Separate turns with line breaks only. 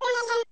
Oh no